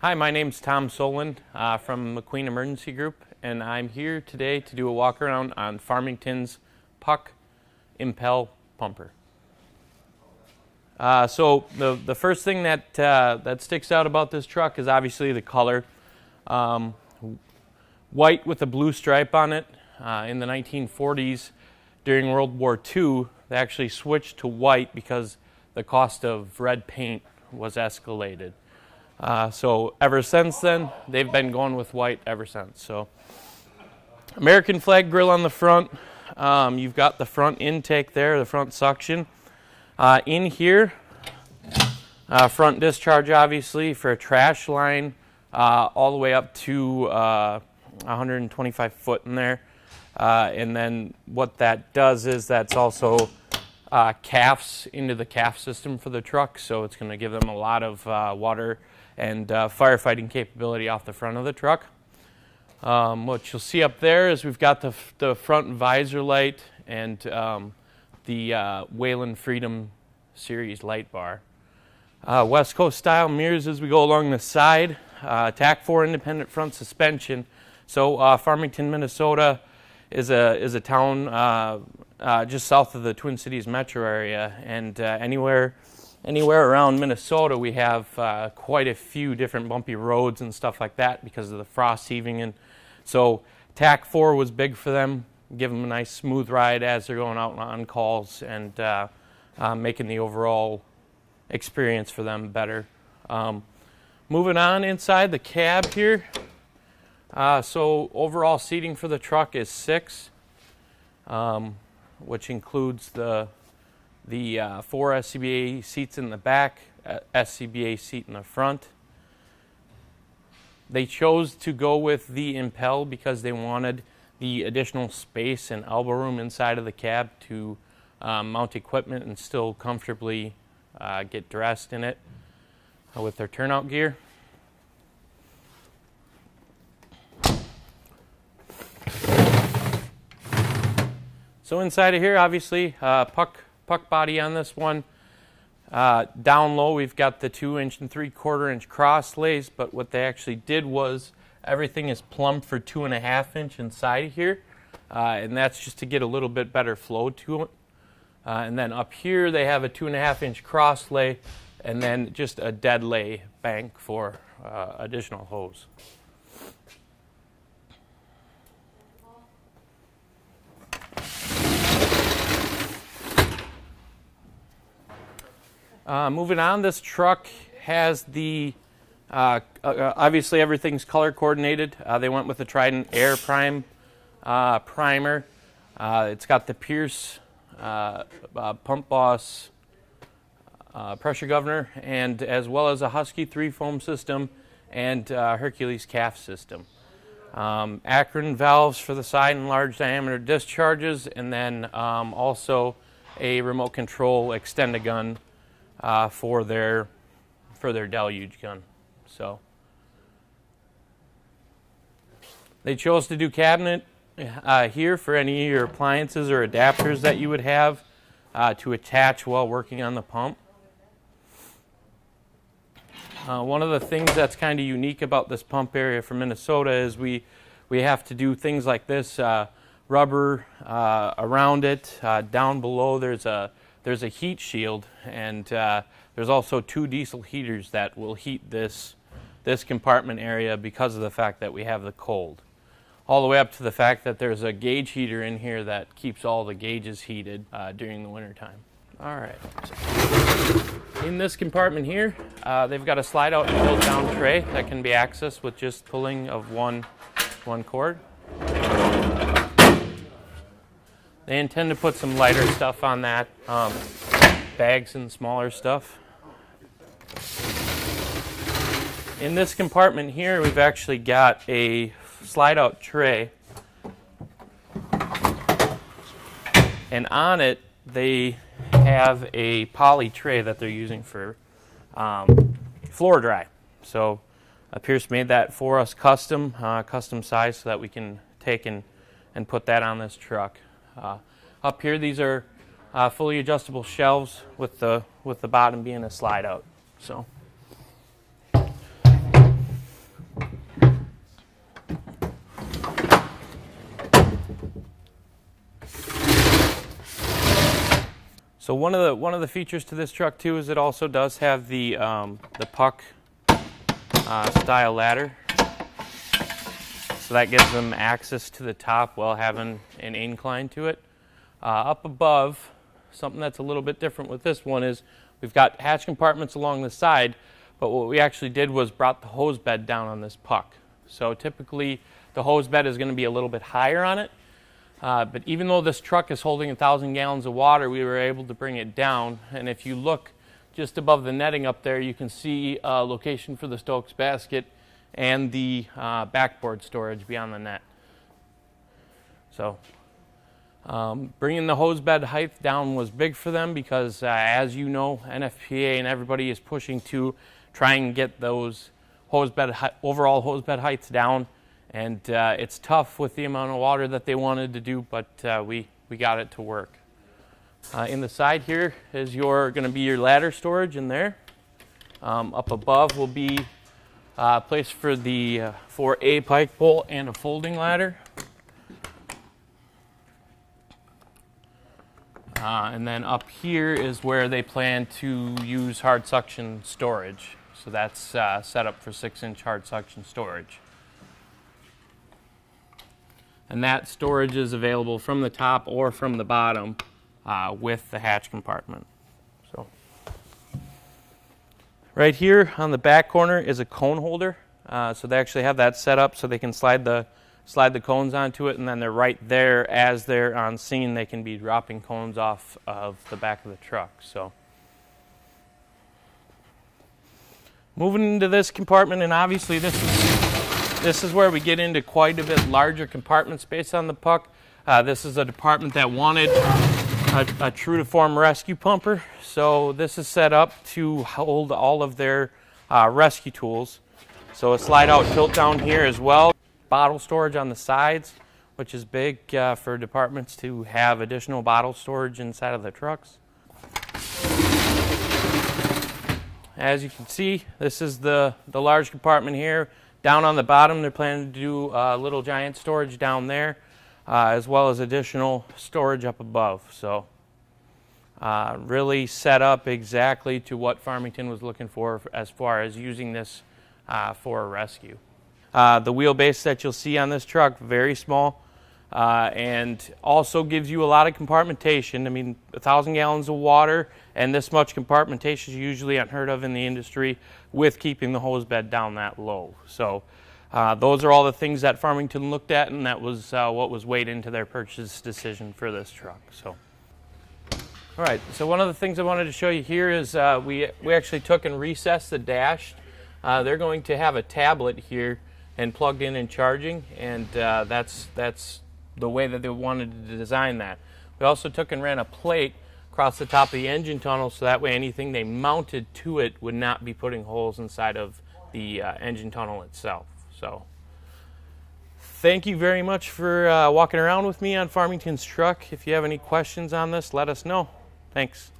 Hi, my name's Tom Solon uh, from MacQueen Emergency Group, and I'm here today to do a walk around on Farmington's PUC Impel pumper. Uh, so the the first thing that uh, that sticks out about this truck is obviously the color, um, white with a blue stripe on it. Uh, in the 1940s, during World War II, they actually switched to white because the cost of red paint was escalated. Uh, so ever since then, they've been going with white ever since. So American flag grill on the front. Um, you've got the front intake there, the front suction. Uh, in here, uh, front discharge obviously for a trash line, uh, all the way up to 125 uh, foot in there. Uh, and then what that does is that's also uh, CAFS into the CAFS system for the truck, so it's going to give them a lot of uh, water and uh, firefighting capability off the front of the truck. Um, what you'll see up there is we've got the, the front visor light and um, the uh, Whelen Freedom Series light bar. Uh, West Coast style mirrors as we go along the side. Uh, TAK-4 independent front suspension. So uh, Farmington, Minnesota is a is a town uh, uh, just south of the Twin Cities metro area, and uh, anywhere anywhere around Minnesota, we have uh, quite a few different bumpy roads and stuff like that because of the frost heaving. And so TAK-4 was big for them, give them a nice smooth ride as they're going out on calls and uh, uh, making the overall experience for them better. Um, moving on inside the cab here. Uh, so overall seating for the truck is six, um, which includes the the uh, four SCBA seats in the back, uh, SCBA seat in the front. They chose to go with the Impel because they wanted the additional space and elbow room inside of the cab to um, mount equipment and still comfortably uh, get dressed in it uh, with their turnout gear. So inside of here, obviously, uh, PUC PUC body on this one. Uh, down low, we've got the two inch and three quarter inch cross lays, but what they actually did was everything is plumbed for two and a half inch inside of here, uh, and that's just to get a little bit better flow to it. Uh, and then up here, they have a two and a half inch cross lay, and then just a dead lay bank for uh, additional hose. Uh, moving on, this truck has the uh, uh, obviously everything's color coordinated. Uh, they went with the Trident Air Prime uh, primer. Uh, it's got the Pierce Pump Boss pressure governor, and as well as a Husky three foam system and Hercules CAFS system. Um, Akron valves for the side and large diameter discharges, and then um, also a remote control Extend-A-Gun uh, for their for their deluge gun. So they chose to do cabinet uh, here for any of your appliances or adapters that you would have uh, to attach while working on the pump. Uh, one of the things that's kind of unique about this pump area for Minnesota is we we have to do things like this uh, rubber uh, around it. Uh, down below there's a there's a heat shield, and uh, there's also two diesel heaters that will heat this, this compartment area because of the fact that we have the cold. All the way up to the fact that there's a gauge heater in here that keeps all the gauges heated uh, during the wintertime. All right. In this compartment here, uh, they've got a slide out and fold down tray that can be accessed with just pulling of one, one cord. They intend to put some lighter stuff on that, um, bags and smaller stuff. In this compartment here, we've actually got a slide out tray. And on it, they have a poly tray that they're using for um, floor dry. So uh, Pierce made that for us custom, uh, custom size, so that we can take and, and put that on this truck. Uh, up here, these are uh, fully adjustable shelves with the with the bottom being a slide out. So. So one of the one of the features to this truck too is it also does have the um, the PUC uh, style ladder so that gives them access to the top while having an incline to it. Uh, up above, something that's a little bit different with this one is we've got hatch compartments along the side, but what we actually did was brought the hose bed down on this PUC. So typically the hose bed is going to be a little bit higher on it, uh, but even though this truck is holding a thousand gallons of water, we were able to bring it down. And if you look just above the netting up there, you can see a location for the Stokes basket and the uh, backboard storage beyond the net. So um, bringing the hose bed height down was big for them because, uh, as you know, NFPA and everybody is pushing to try and get those hose bed overall hose bed heights down and uh, it's tough with the amount of water that they wanted to do, but uh, we, we got it to work. Uh, in the side here is your going to be your ladder storage in there. Um, up above will be a place for the uh, for a pike pole and a folding ladder. Uh, and then up here is where they plan to use hard suction storage. So that's uh, set up for six inch hard suction storage and that storage is available from the top or from the bottom uh, with the hatch compartment. So, right here on the back corner is a cone holder. Uh, so they actually have that set up so they can slide the slide the cones onto it, and then they're right there as they're on scene. They can be dropping cones off of the back of the truck. So. Moving into this compartment, and obviously this is this is where we get into quite a bit larger compartment space on the PUC. Uh, this is a department that wanted a, a, true to form rescue pumper. So this is set up to hold all of their uh, rescue tools. So a slide out tilt down here as well. Bottle storage on the sides, which is big uh, for departments to have additional bottle storage inside of the trucks. As you can see, this is the, the large compartment here. Down on the bottom, they're planning to do a little giant storage down there, uh, as well as additional storage up above. So, uh, really set up exactly to what Farmington was looking for as far as using this uh, for a rescue. Uh, the wheelbase that you'll see on this truck, very small. Uh, and also gives you a lot of compartmentation. I mean, a thousand gallons of water and this much compartmentation is usually unheard of in the industry with keeping the hose bed down that low. So uh, those are all the things that Farmington looked at, and that was uh, what was weighed into their purchase decision for this truck. So. All right, so one of the things I wanted to show you here is uh, we, we actually took and recessed the dash. Uh, they're going to have a tablet here and plugged in and charging, and uh, that's, that's the way that they wanted to design that. We also took and ran a plate across the top of the engine tunnel so that way anything they mounted to it would not be putting holes inside of the uh, engine tunnel itself. So thank you very much for uh, walking around with me on Farmington's truck. If you have any questions on this, let us know. Thanks.